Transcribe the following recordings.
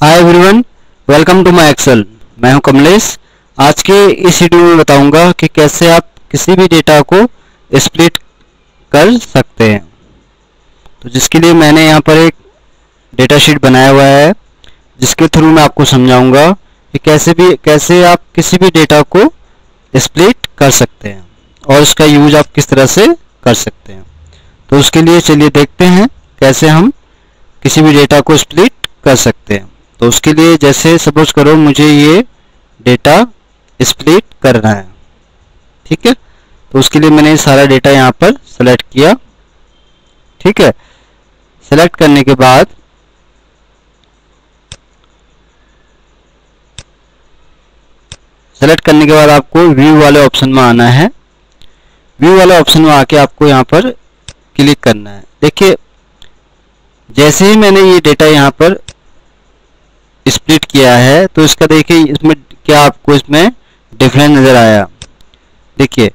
Hi everyone welcome to my Excel मैं हूँ कमलेश। आज के इस वीडियो में बताऊँगा कि कैसे आप किसी भी डेटा को स्प्लिट कर सकते हैं। तो जिसके लिए मैंने यहाँ पर एक डेटा शीट बनाया हुआ है, जिसके थ्रू मैं आपको समझाऊँगा कि कैसे भी, कैसे आप किसी भी डेटा को स्प्लिट कर सकते हैं और इसका यूज़ आप किस तरह से कर सकते हैं। तो उसके लिए चलिए देखते हैं कैसे हम किसी भी डेटा को स्प्लिट कर सकते हैं। तो उसके लिए जैसे सपोज़ करो मुझे ये डेटा स्प्लिट करना है, ठीक है? तो उसके लिए मैंने सारा डेटा यहाँ पर सेलेक्ट किया, ठीक है? सेलेक्ट करने के बाद सेलेक्ट करने के बाद आपको व्यू वाले ऑप्शन में आना है। व्यू वाले ऑप्शन में आके आपको यहाँ पर क्लिक करना है। देखिए, जैसे ही मैंने ये डेटा यहाँ पर स्प्लिट किया है तो इसका देखिए, इसमें क्या आपको इसमें डिफरेंस नज़र आया। देखिए,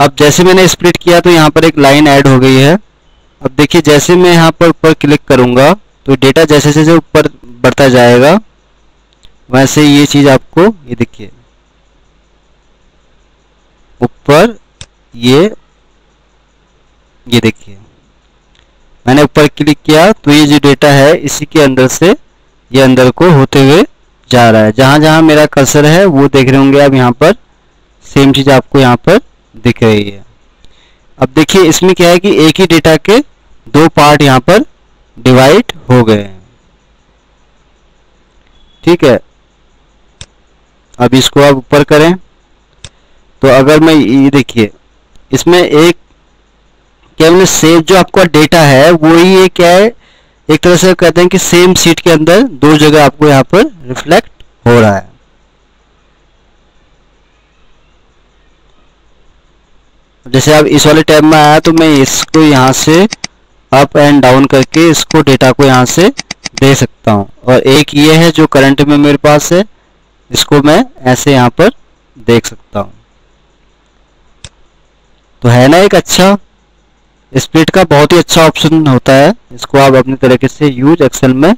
अब जैसे मैंने स्प्लिट किया तो यहाँ पर एक लाइन ऐड हो गई है। अब देखिए, जैसे मैं यहाँ पर ऊपर क्लिक करूँगा तो डेटा जैसे जैसे ऊपर बढ़ता जाएगा, वैसे ये चीज़ आपको, ये देखिए, ऊपर ये ये देखिए, मैंने ऊपर क्लिक किया तो ये जो डेटा है, इसी के अंदर से ये अंदर को होते हुए जा रहा है। जहाँ जहाँ मेरा कर्सर है, वो देख रहे होंगे आप यहाँ पर। सेम चीज़ आपको यहाँ पर दिख रही है। अब देखिए, इसमें क्या है कि एक ही डेटा के दो पार्ट यहाँ पर डिवाइड हो गए हैं। ठीक है? अब इसको आप ऊपर करें। तो अगर मैं ये देखिए, इसमें एक केवल सेव जो आपका डेटा है, वो ही ये क्या है? एक तरह से कहते हैं कि सेम सीट के अंदर दो जगह आपको यहाँ पर रिफ्लेक्ट हो रहा है। जैसे आप इस वाले टैब में आया तो मैं इसको यहाँ से अप एंड डाउन करके इसको डेटा को यहाँ से दे सकता हूँ। और एक ये है जो करंट में मेरे पास है, इसको मैं ऐसे यहाँ पर देख सकता हूँ। तो है ना एक अच्छा? स्प्लिट का बहुत ही अच्छा ऑप्शन होता है। इसको आप अपने तरीके से यूज़ एक्सेल में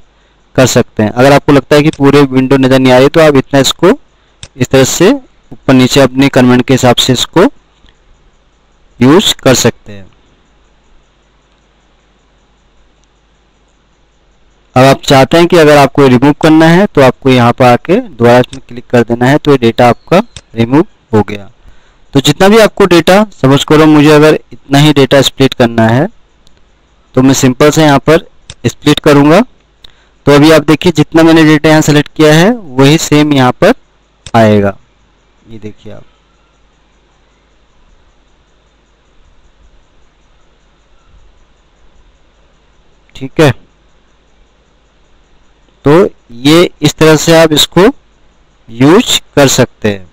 कर सकते हैं। अगर आपको लगता है कि पूरे विंडो नज़र नहीं आ रही तो आप इतना इसको इस तरह से ऊपर नीचे अपने कन्वेंट के हिसाब से इसको यूज़ कर सकते हैं। अब आप चाहते हैं कि अगर आपको रिमूव करना है तो आपको यहाँ पर आके दोबारा इसमें क्लिक कर देना है तो ये डेटा आपका रिमूव हो गया। तो जितना भी आपको डेटा समझ करो मुझे अगर इतना ही डेटा स्प्लिट करना है तो मैं सिंपल से यहाँ पर स्प्लिट करूँगा। तो अभी आप देखिए, जितना मैंने डेटा यहाँ सेलेक्ट किया है, वही सेम यहाँ पर आएगा। ये देखिए आप। ठीक है? तो ये इस तरह से आप इसको यूज़ कर सकते हैं।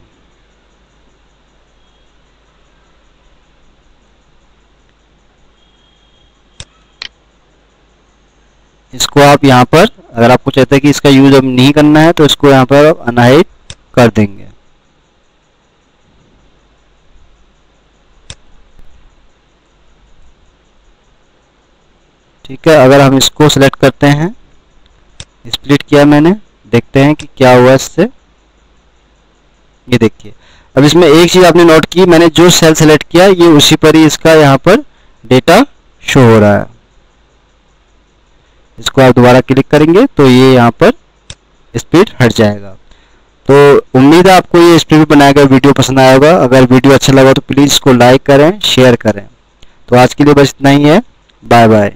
इसको आप यहाँ पर, अगर आपको चाहते हैं कि इसका यूज़ अब नहीं करना है तो इसको यहाँ पर अनहाइड कर देंगे। ठीक है, अगर हम इसको सेलेक्ट करते हैं स्प्लिट किया मैंने, देखते हैं कि क्या हुआ इससे। ये देखिए, अब इसमें एक चीज़ आपने नोट की, मैंने जो सेल सेलेक्ट किया, ये उसी पर ही इसका यहाँ पर डेटा शो हो रहा है। इसको आप दोबारा क्लिक करेंगे तो ये यहाँ पर स्पीड हट जाएगा। तो उम्मीद है आपको ये स्पीड बनाया गया वीडियो पसंद आया होगा। अगर वीडियो अच्छा लगा तो प्लीज़ इसको लाइक करें शेयर करें। तो आज के लिए बस इतना ही है। Bye bye